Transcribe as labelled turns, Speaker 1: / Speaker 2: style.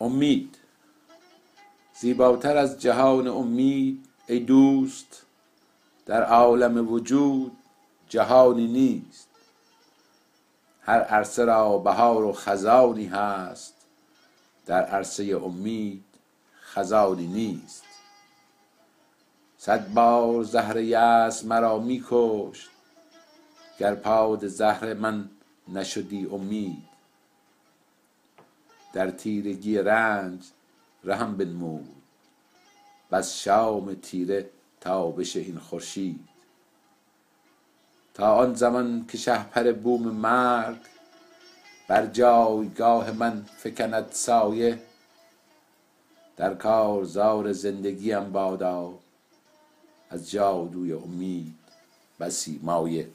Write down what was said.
Speaker 1: امید. زیباتر از جهان امید ای دوست در عالم وجود جهانی نیست. هر عرصه را بهار و خزانی هست در عرصه امید خزانی نیست. صد بار زهر یأس مرا می کشت گر باد زهر من نشدی امید. در تیرگی رنج رهم بنمود. بس شام تیره تابش این خورشید. تا آن زمان که شهپر بوم مرگ بر جایگاه من فکند سایه در کارزار زندگیم بادا از جادوی امید بسی مایه.